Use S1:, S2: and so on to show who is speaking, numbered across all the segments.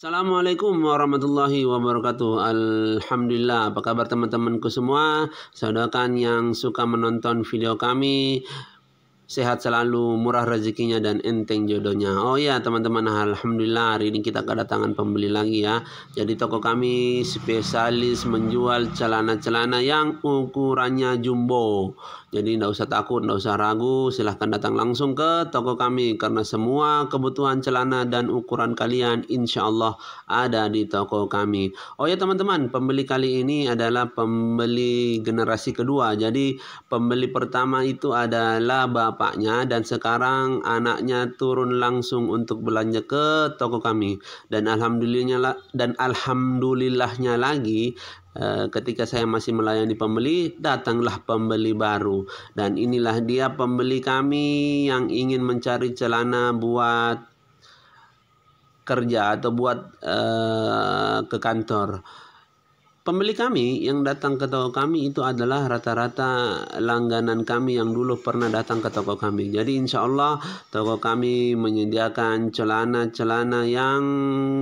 S1: Assalamualaikum warahmatullahi wabarakatuh. Alhamdulillah. Apa kabar teman-temanku semua? Saudakan yang suka menonton video kami Sehat selalu, murah rezekinya dan enteng jodohnya. Oh ya teman-teman, alhamdulillah hari ini kita kedatangan pembeli lagi ya. Jadi toko kami spesialis menjual celana-celana yang ukurannya jumbo. Jadi tidak usah takut, tidak usah ragu, silahkan datang langsung ke toko kami karena semua kebutuhan celana dan ukuran kalian insya Allah ada di toko kami. Oh ya teman-teman, pembeli kali ini adalah pembeli generasi kedua. Jadi pembeli pertama itu adalah Bapak bapaknya dan sekarang anaknya turun langsung untuk belanja ke toko kami. Dan alhamdulillahnya dan alhamdulillahnya lagi eh, ketika saya masih melayani pembeli datanglah pembeli baru. Dan inilah dia pembeli kami yang ingin mencari celana buat kerja atau buat uh, ke kantor Pembeli kami yang datang ke toko kami itu adalah rata-rata langganan kami yang dulu pernah datang ke toko kami. Jadi insya Allah toko kami menyediakan celana-celana yang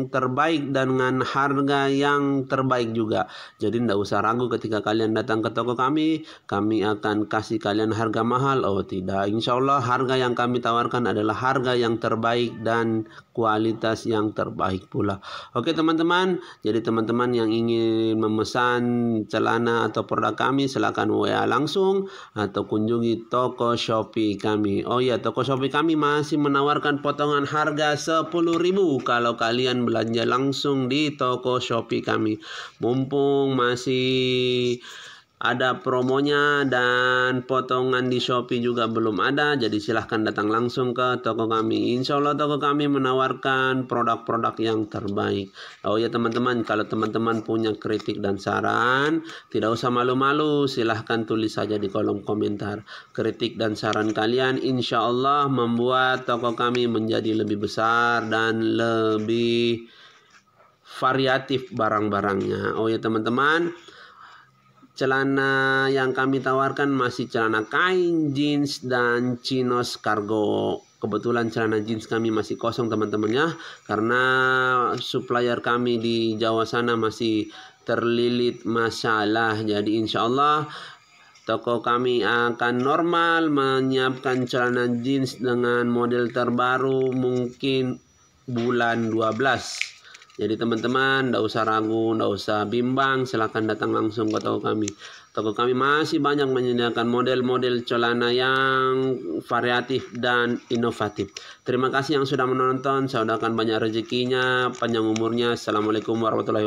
S1: terbaik dengan harga yang terbaik juga. Jadi tidak usah ragu ketika kalian datang ke toko kami, kami akan kasih kalian harga mahal. Oh tidak, insya Allah harga yang kami tawarkan adalah harga yang terbaik dan kualitas yang terbaik pula. Oke teman-teman, jadi teman-teman yang ingin memesan celana atau produk kami silakan WA langsung atau kunjungi toko Shopee kami. Oh ya, toko Shopee kami masih menawarkan potongan harga 10.000 kalau kalian belanja langsung di toko Shopee kami. Mumpung masih ada promonya dan potongan di Shopee juga belum ada jadi silahkan datang langsung ke toko kami. Insya Allah toko kami menawarkan produk-produk yang terbaik. Oh ya teman-teman kalau teman-teman punya kritik dan saran tidak usah malu-malu silahkan tulis saja di kolom komentar. Kritik dan saran kalian Insya Allah membuat toko kami menjadi lebih besar dan lebih variatif barang-barangnya. Oh ya teman-teman celana yang kami tawarkan masih celana kain, jeans, dan chinos cargo. Kebetulan celana jeans kami masih kosong teman-teman ya. Karena supplier kami di Jawa sana masih terlilit masalah. Jadi insya Allah toko kami akan normal menyiapkan celana jeans dengan model terbaru mungkin bulan 12 jadi teman-teman, tidak usah ragu, tidak usah bimbang, silahkan datang langsung ke toko kami. Toko kami masih banyak menyediakan model-model celana yang variatif dan inovatif. Terima kasih yang sudah menonton, saya udahakan banyak rezekinya, panjang umurnya. Assalamualaikum warahmatullahi wabarakatuh.